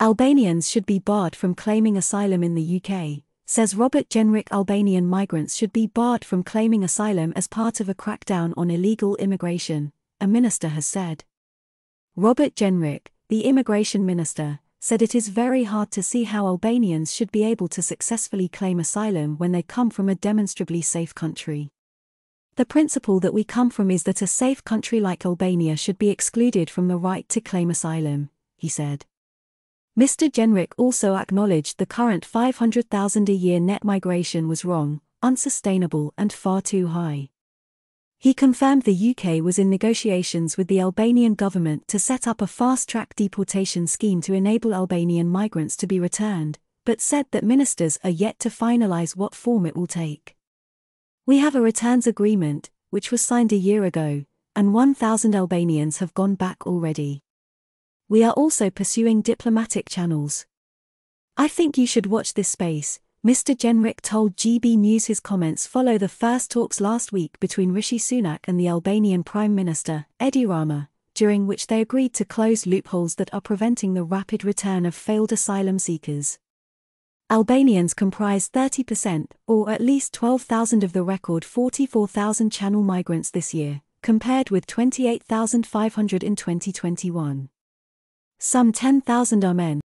Albanians should be barred from claiming asylum in the UK, says Robert Jenrick. Albanian migrants should be barred from claiming asylum as part of a crackdown on illegal immigration, a minister has said. Robert Jenrick, the immigration minister, said it is very hard to see how Albanians should be able to successfully claim asylum when they come from a demonstrably safe country. The principle that we come from is that a safe country like Albania should be excluded from the right to claim asylum, he said. Mr. Jenrick also acknowledged the current 500,000 a year net migration was wrong, unsustainable, and far too high. He confirmed the UK was in negotiations with the Albanian government to set up a fast track deportation scheme to enable Albanian migrants to be returned, but said that ministers are yet to finalise what form it will take. We have a returns agreement, which was signed a year ago, and 1,000 Albanians have gone back already. We are also pursuing diplomatic channels. I think you should watch this space, Mr. Jenrick told GB News his comments follow the first talks last week between Rishi Sunak and the Albanian Prime Minister, Edi Rama, during which they agreed to close loopholes that are preventing the rapid return of failed asylum seekers. Albanians comprise 30%, or at least 12,000 of the record 44,000 channel migrants this year, compared with 28,500 in 2021. Some 10,000 are men.